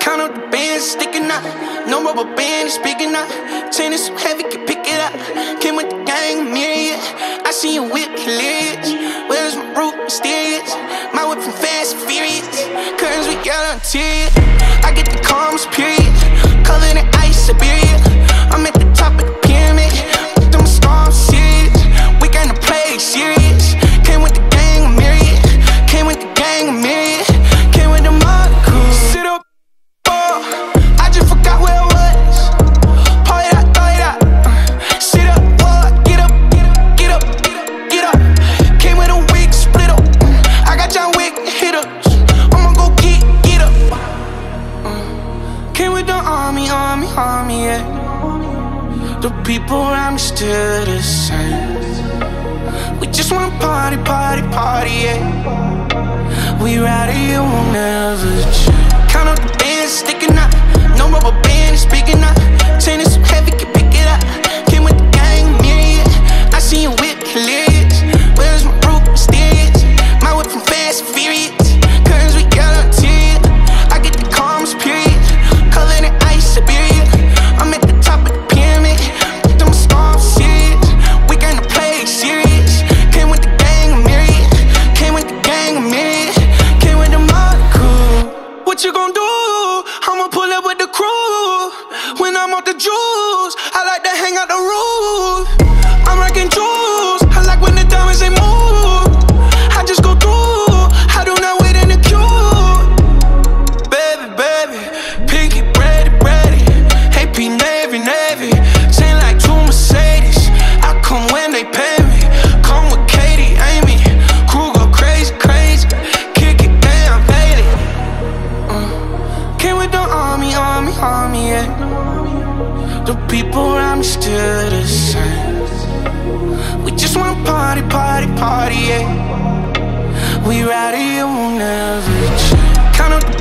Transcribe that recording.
Count up the bands sticking out. No rubber band is big enough. Chain is so heavy, can pick it up. Came with the gang, myriad. I see you whip hilarious. Where's my root? mysterious? My whip from fast, and furious. Curtains, we got on tears. I get the calms, period. The army, army, army, yeah. The people around me still the same. We just wanna party, party, party, yeah. We it, you will never change. Count up the bands crew. When I'm off the juice, I like to hang out the roof. I'm rocking jewels. I like when the diamonds they move. I just go through. I do not wait in the queue. Baby, baby, pinky, ready, ready. AP Navy, Navy. Chain like two Mercedes. I come when they pay me. Come with Katie, Amy. Crew go crazy, crazy. Kick it down, baby. Uh, came with the army, army. The people around me still the same. We just wanna party, party, party, yeah. We ride it, it will never change. Count up